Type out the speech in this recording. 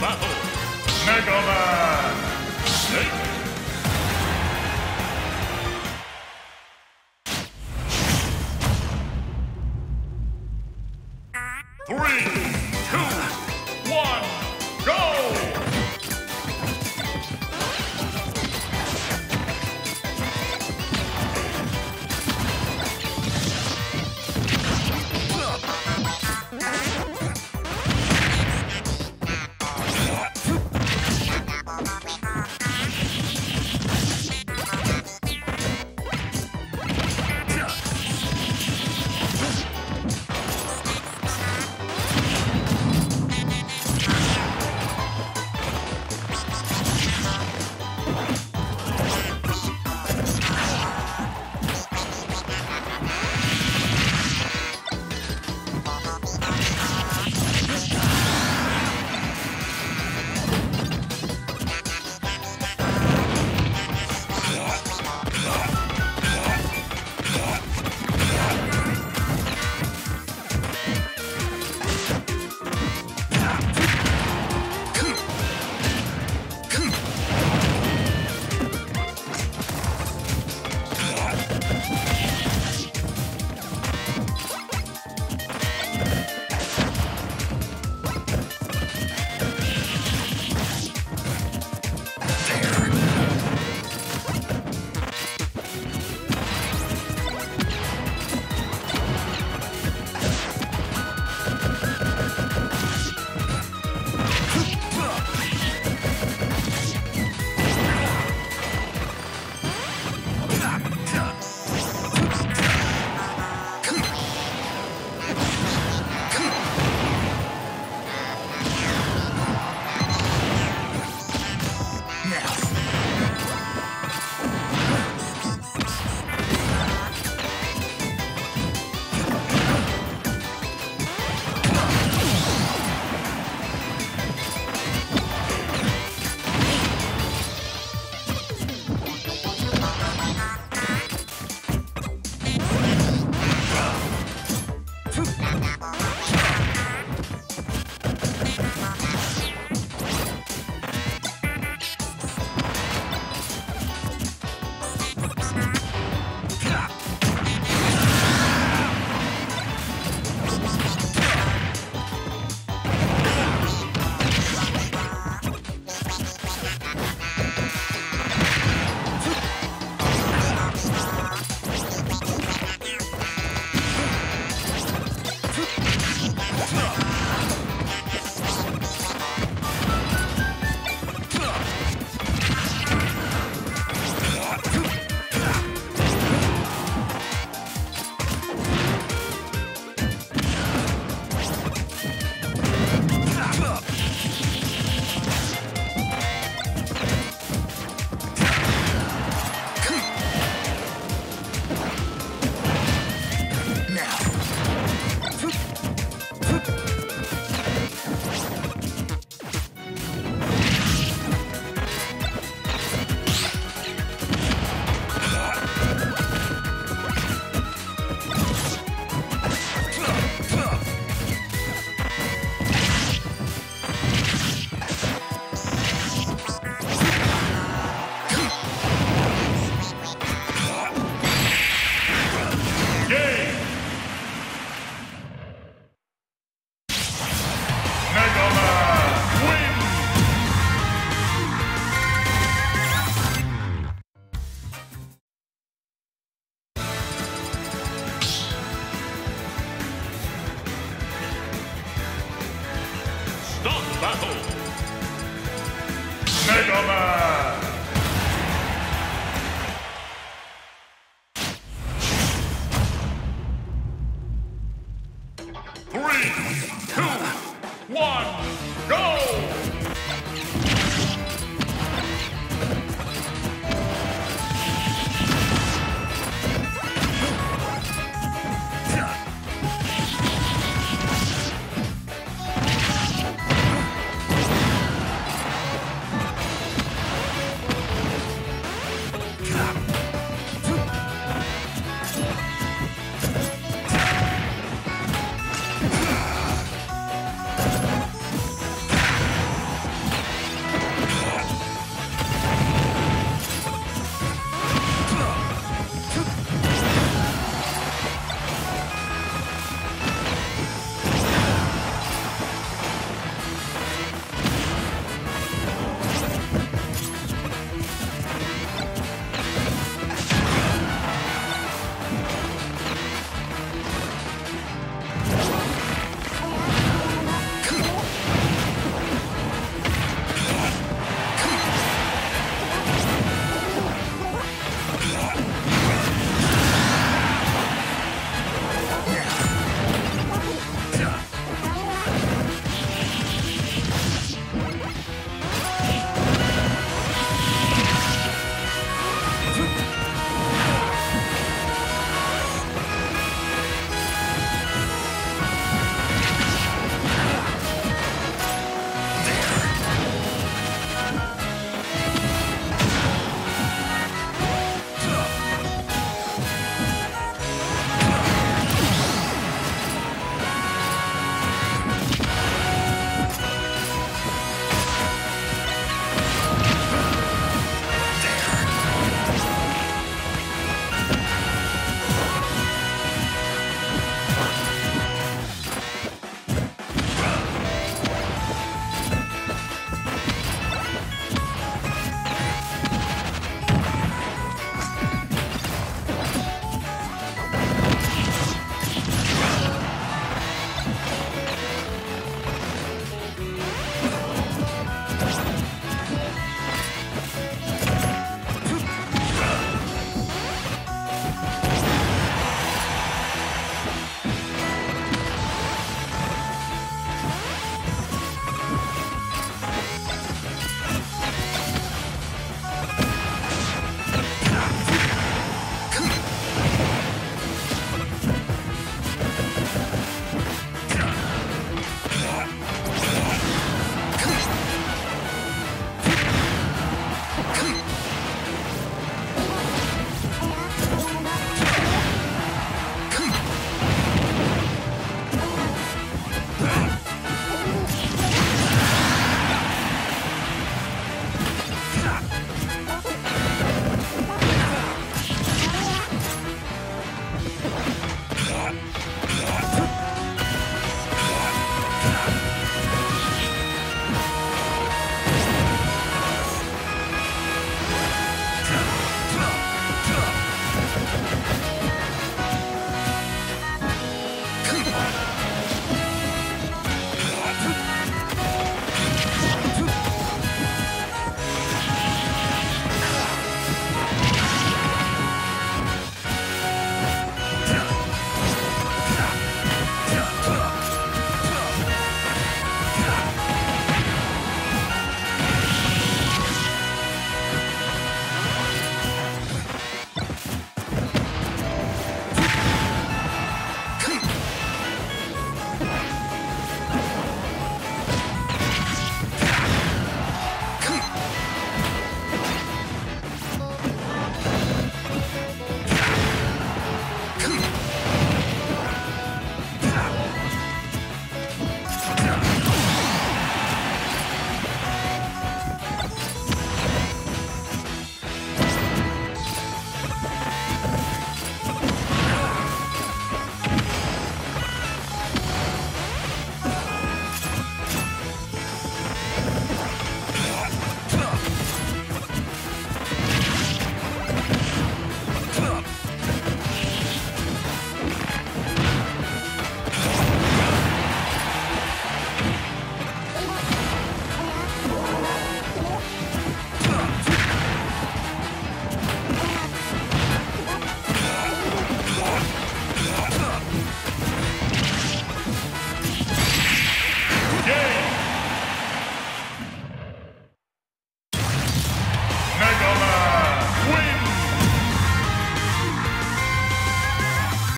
battle, Mega Man Snake. Battle! Mega Man!